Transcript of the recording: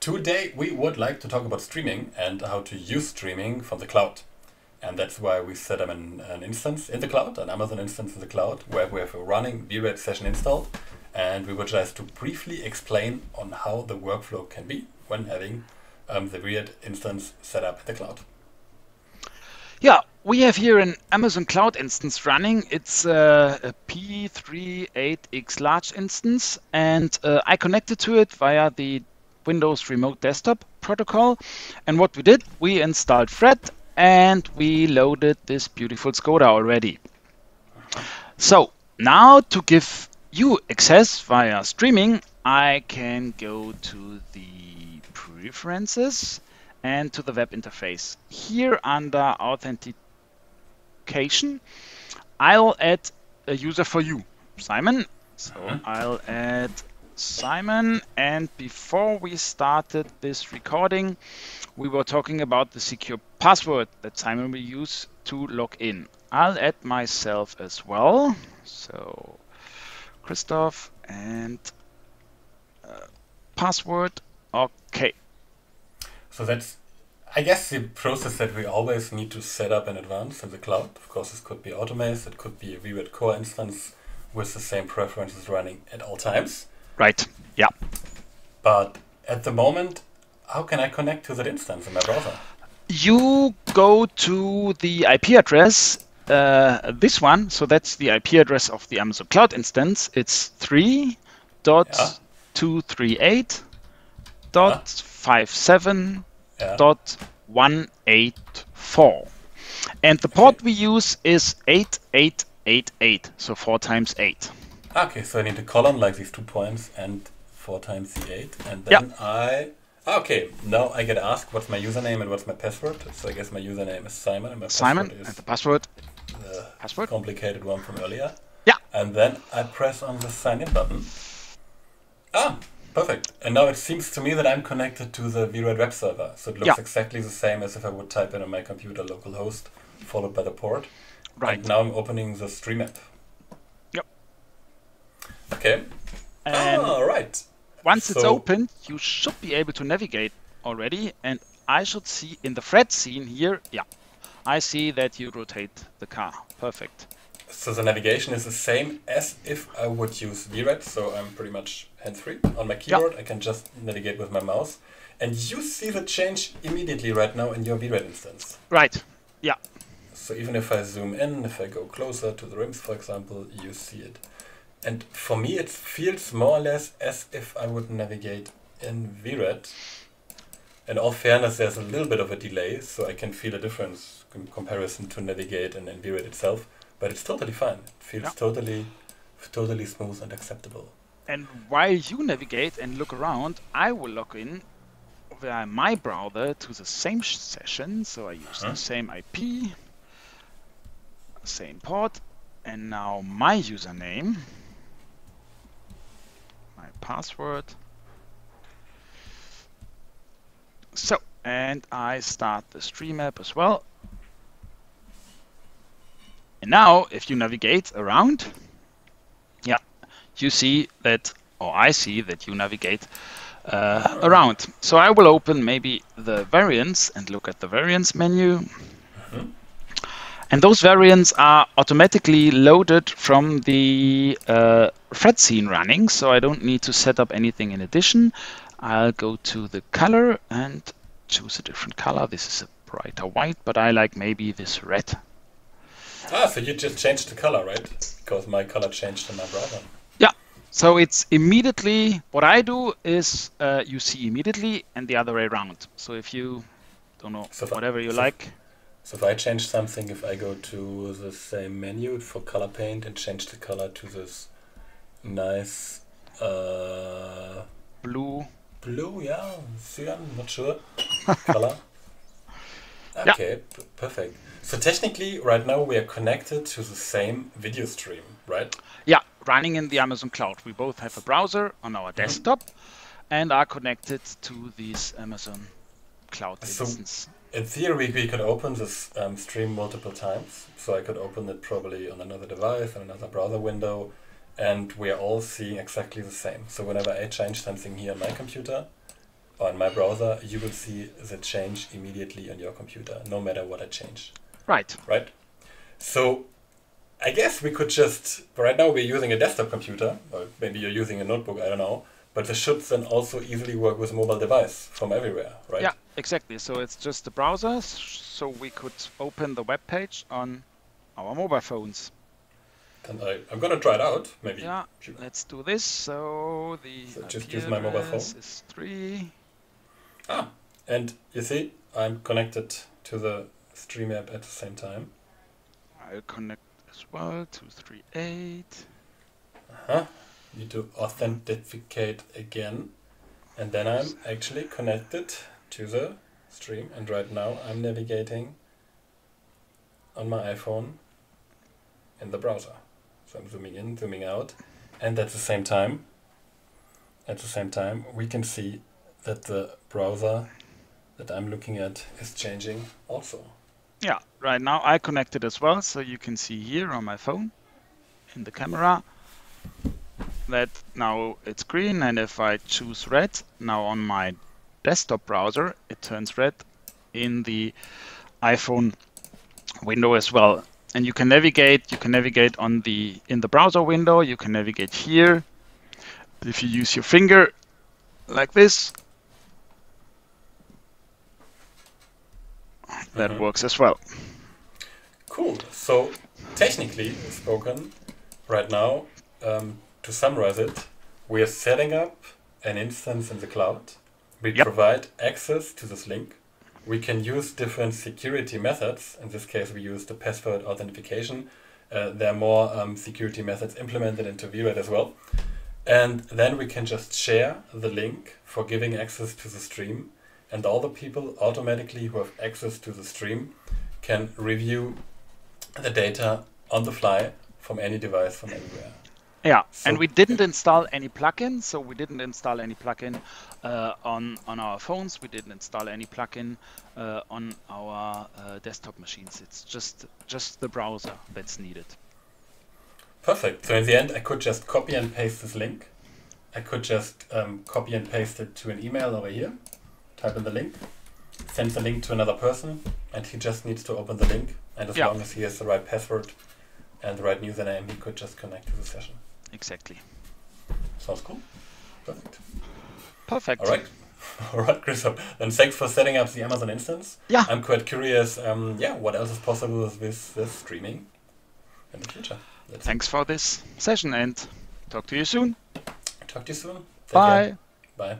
Today we would like to talk about streaming and how to use streaming from the cloud. And that's why we set up an, an instance in the cloud, an Amazon instance in the cloud, where we have a running VRED session installed. And we would just to briefly explain on how the workflow can be when having um, the VRED instance set up in the cloud. Yeah, we have here an Amazon Cloud instance running. It's uh, a P38X large instance, and uh, I connected to it via the Windows Remote Desktop protocol. And what we did, we installed VRED and we loaded this beautiful Skoda already. So now to give you access via streaming, I can go to the preferences and to the web interface. Here under authentication, I'll add a user for you, Simon. So uh -huh. I'll add Simon. And before we started this recording, we were talking about the secure password that Simon will use to log in. I'll add myself as well. So Christoph and uh, password. Okay. So that's, I guess, the process that we always need to set up in advance in the cloud. Of course, this could be Automate, it could be a VRED core instance with the same preferences running at all times. Right. Yeah. But at the moment, how can I connect to that instance in my browser? You go to the IP address, uh, this one. So that's the IP address of the Amazon Cloud instance. It's 3.238.57.184. And the port okay. we use is 8888, so 4 times 8. Okay, so I need a column like these two points and four times the eight, and then. I. Okay, now I get asked what's my username and what's my password. So I guess my username is Simon and my Simon password is and the password. The password. complicated one from earlier. Yeah. And then I press on the sign in button. Ah, perfect. And now it seems to me that I'm connected to the VRED web server. So it looks yeah. exactly the same as if I would type in on my computer localhost followed by the port. Right. And now I'm opening the stream app. Okay. And oh, right. Once so it's open, you should be able to navigate already. And I should see in the VRED scene here, yeah, I see that you rotate the car. Perfect. So the navigation is the same as if I would use VRED, so I'm pretty much hands-free. On my keyboard, I can just navigate with my mouse. And you see the change immediately right now in your VRED instance. Right, yeah. So even if I zoom in, if I go closer to the rims, for example, you see it. And for me, it feels more or less as if I would navigate in VRED. In all fairness, there's a little bit of a delay, so I can feel a difference in comparison to navigate in, in VRED itself. But it's totally fine. It feels yeah. totally, totally smooth and acceptable. And while you navigate and look around, I will log in via my browser to the same session. So I use huh? the same IP, same port, and now my username password. So, and I start the stream app as well. And now, if you navigate around, yeah, you see that, or I see that you navigate uh, around. So I will open maybe the variants and look at the variants menu. And those variants are automatically loaded from the uh, VRED scene running, so I don't need to set up anything in addition. I'll go to the color and choose a different color. This is a brighter white, but I like maybe this red. Ah, so you just changed the color, right? Because my color changed in my browser. Yeah, so it's immediately, what I do is uh, you see immediately and the other way around. So if you, don't know, so whatever you so like. So if I change something, if I go to the same menu for color paint and change the color to this nice uh, blue, blue, yeah, cyan, not sure, color. Okay, yeah. perfect. So technically, right now we are connected to the same video stream, right? Yeah, running in the Amazon cloud. We both have a browser on our mm-hmm. desktop mm -hmm. and are connected to this Amazon cloud so instance in theory, we could open this um, stream multiple times. So I could open it probably on another device, on another browser window, and we are all seeing exactly the same. So whenever I change something here on my computer, or on my browser, you will see the change immediately on your computer, no matter what I change. Right. Right? So I guess we could just, right now we're using a desktop computer, or maybe you're using a notebook, I don't know, but this should then also easily work with a mobile device from everywhere, right? Yeah, exactly. So it's just the browser, so we could open the web page on our mobile phones. And I, I'm gonna try it out, maybe. Yeah, you- let's do this. So the So just use my mobile phone. is three. Ah, and you see, I'm connected to the Stream app at the same time. I'll connect as well. Two three eight. Uh-huh. Need to authenticate again. And then I'm actually connected to the stream. And right now I'm navigating on my iPhone in the browser. So I'm zooming in, zooming out. And at the same time, at the same time, we can see that the browser that I'm looking at is changing also. Yeah, right now I connected as well, so you can see here on my phone in the camera that now it's green, and if I choose red, now on my desktop browser it turns red in the iPhone window as well. And you can navigate, you can navigate on the in the browser window, you can navigate here. If you use your finger like this, that Mhm. works as well. Cool. So, technically spoken, right now, um, to summarize it, we are setting up an instance in the cloud. We Yep. provide access to this link. We can use different security methods. In this case, we use the password authentication. Uh, there are more um, security methods implemented into VRED as well. And then we can just share the link for giving access to the stream. And all the people automatically who have access to the stream can review the data on the fly from any device from anywhere. Yeah, So- and we didn't install any plugin, so we didn't install any plugin uh, on on our phones. We didn't install any plugin uh, on our uh, desktop machines. It's just just the browser that's needed. Perfect. So in the end, I could just copy and paste this link. I could just um, copy and paste it to an email over here, type in the link, send the link to another person, and he just needs to open the link. And as Yeah. long as he has the right password and the right username, he could just connect to the session. Exactly. Sounds cool. Perfect. Perfect. All right. All right, Christoph. Then thanks for setting up the Amazon instance. Yeah. I'm quite curious. Um, yeah, what else is possible with this, streaming in the future? Thanks for this session and talk to you soon. talk to you soon. Take Bye. care. Bye.